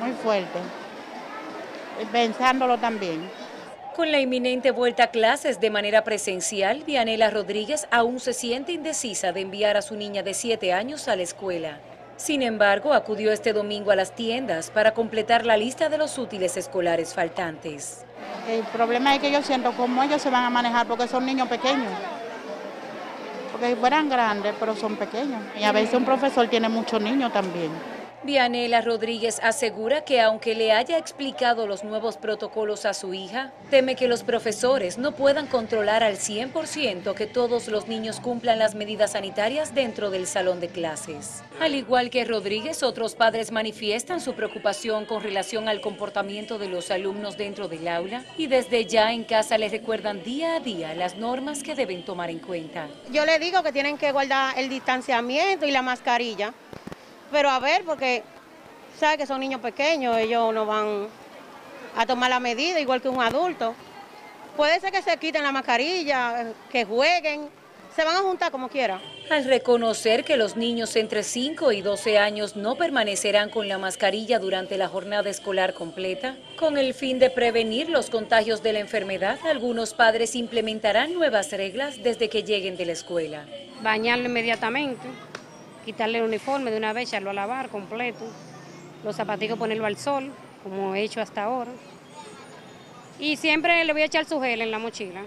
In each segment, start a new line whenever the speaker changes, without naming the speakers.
muy fuerte, pensándolo también.
Con la inminente vuelta a clases de manera presencial, Vianela Rodríguez aún se siente indecisa de enviar a su niña de 7 años a la escuela. Sin embargo, acudió este domingo a las tiendas para completar la lista de los útiles escolares faltantes.
El problema es que yo siento cómo ellos se van a manejar porque son niños pequeños. Porque fueran grandes, pero son pequeños. Y a veces un profesor tiene muchos niños también.
Vianela Rodríguez asegura que aunque le haya explicado los nuevos protocolos a su hija, teme que los profesores no puedan controlar al 100% que todos los niños cumplan las medidas sanitarias dentro del salón de clases. Al igual que Rodríguez, otros padres manifiestan su preocupación con relación al comportamiento de los alumnos dentro del aula y desde ya en casa les recuerdan día a día las normas que deben tomar en cuenta.
Yo le digo que tienen que guardar el distanciamiento y la mascarilla pero a ver, porque sabe que son niños pequeños, ellos no van a tomar la medida igual que un adulto. Puede ser que se quiten la mascarilla, que jueguen, se van a juntar como quiera.
Al reconocer que los niños entre 5 y 12 años no permanecerán con la mascarilla durante la jornada escolar completa, con el fin de prevenir los contagios de la enfermedad, algunos padres implementarán nuevas reglas desde que lleguen de la escuela.
Bañarlo inmediatamente, quitarle el uniforme de una vez, echarlo a lavar completo, los zapaticos ponerlo al sol, como he hecho hasta ahora. Y siempre le voy a echar su gel en la mochila,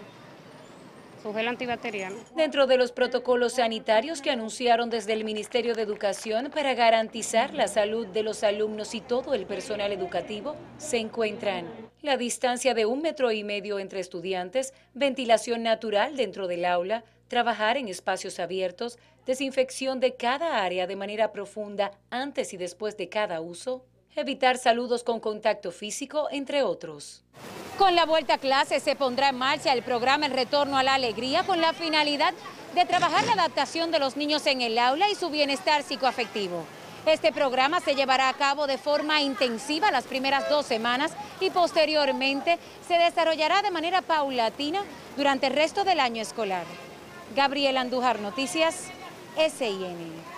su gel antibacterial.
Dentro de los protocolos sanitarios que anunciaron desde el Ministerio de Educación para garantizar la salud de los alumnos y todo el personal educativo, se encuentran la distancia de un metro y medio entre estudiantes, ventilación natural dentro del aula, trabajar en espacios abiertos, desinfección de cada área de manera profunda antes y después de cada uso, evitar saludos con contacto físico, entre otros. Con la vuelta a clase se pondrá en marcha el programa El Retorno a la Alegría con la finalidad de trabajar la adaptación de los niños en el aula y su bienestar psicoafectivo. Este programa se llevará a cabo de forma intensiva las primeras dos semanas y posteriormente se desarrollará de manera paulatina durante el resto del año escolar. Gabriel Andújar Noticias, SIN.